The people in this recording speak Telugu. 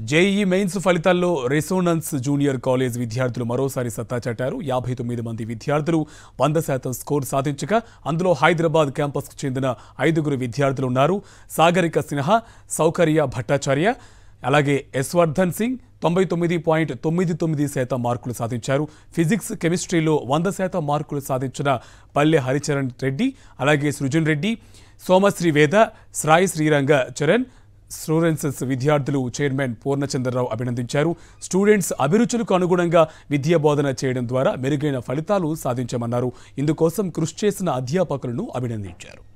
జేఈఈ మెయిన్స్ ఫలితాల్లో రెసోనన్స్ జూనియర్ కాలేజ్ విద్యార్థులు మరోసారి సత్తా చాటారు. యాభై తొమ్మిది మంది విద్యార్థులు వంద శాతం స్కోర్ సాధించగా అందులో హైదరాబాద్ క్యాంపస్కు చెందిన ఐదుగురు విద్యార్థులు ఉన్నారు. సాగరిక సిన్హా సౌకర్య భట్టాచార్య అలాగే యశ్వర్ధన్ సింగ్ తొంభై తొమ్మిది పాయింట్ తొమ్మిది తొమ్మిది శాతం మార్కులు సాధించారు. ఫిజిక్స్ కెమిస్ట్రీలో వంద శాతం మార్కులు సాధించిన పల్లె హరిచరణ్ రెడ్డి అలాగే సృజన్ రెడ్డి సోమశ్రీ వేద శ్రాయి శ్రీరంగ చరణ్ స్టూడెంట్స్ విద్యార్థులు చైర్మన్ పూర్ణచంద్రరావు అభినందించారు. స్టూడెంట్స్ అభిరుచులకు అనుగుణంగా విద్యా బోధన చేయడం ద్వారా మెరుగైన ఫలితాలు సాధించమన్నారు. ఇందుకోసం కృషి చేసిన అధ్యాపకులను అభినందించారు.